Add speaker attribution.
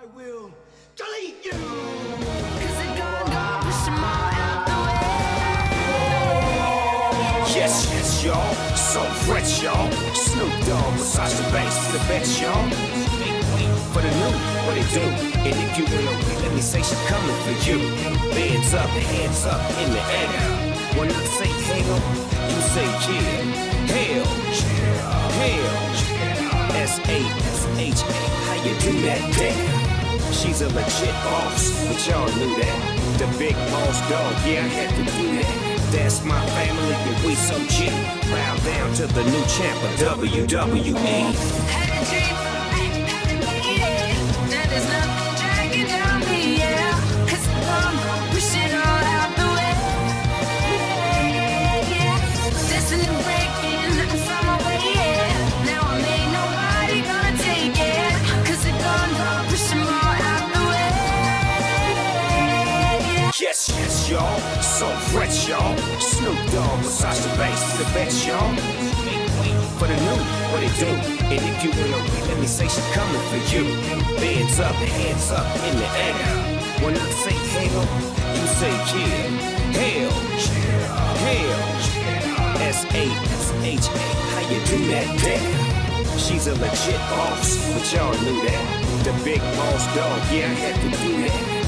Speaker 1: I will delete you.
Speaker 2: Cause it gone, gone, push 'em all out the
Speaker 3: Yes, yes, y'all. So fresh, y'all. Snoop Dogg, Sasha Banks, the best, y'all. For the new, what it do? And if you will, let me say she's coming for you. Hands up, hands up in the air. When I say hell, you say yeah. Hell, hell. S-A-S-H-A, how you do that damn? She's a legit boss, but y'all knew that. The big boss dog, yeah, I had to do that. That's my family, and we so G. Bow down to the new champ of WWE.
Speaker 2: Had a
Speaker 3: Yes, y'all. So fresh, y'all. Snoop Dogg, Sasha Banks, the best, y'all. For the new, what it do? And if you will, let me say she's coming for you. Hands up, hands up in the air. When I say hell, you say yeah. Hell, hell. S-A-S-H-A, how you do that damn? She's a legit boss, but y'all knew that. The big boss dog, yeah, I had to do that.